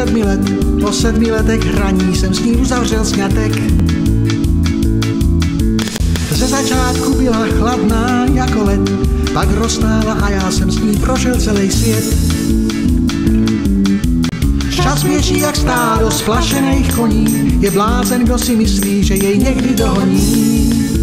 sedmi let, po sedmi letech hraní jsem s ní uzavřel sňatek. Ze začátku byla chladná jako led, pak roztála a já jsem s ní prošel celý svět. Čas běží jak stádo splašených koní, je blázen, kdo si myslí, že jej někdy dohoní.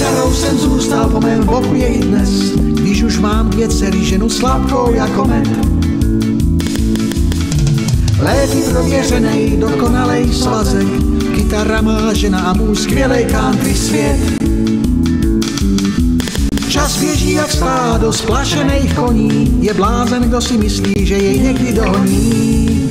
S kytarou jsem zůstal po mém boku je i dnes, když už mám dvě dcery, ženu sladkou jako med. Léty prověřenej, dokonalej svazek, kytara má žena a můj skvělej country svět. Čas běží jak stádo splašených koní, je blázen, kdo si myslí, že jej někdy dohoní.